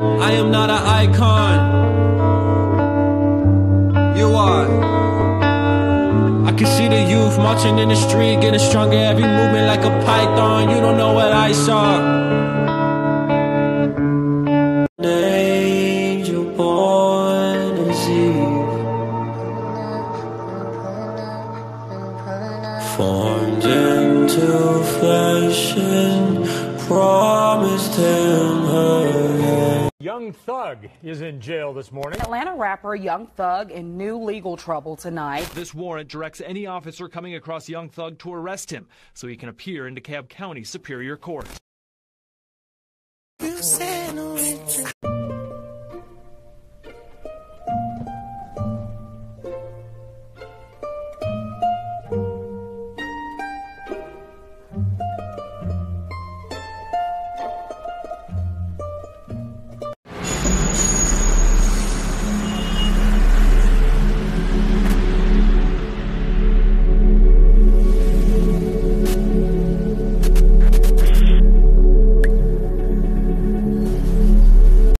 I am not an icon. You are. I can see the youth marching in the street, getting stronger every movement like a python. You don't know what I saw. An angel born as Eve, formed into flesh and promised him her. Young Thug is in jail this morning. Atlanta rapper Young Thug in new legal trouble tonight. This warrant directs any officer coming across Young Thug to arrest him so he can appear in DeKalb County Superior Court.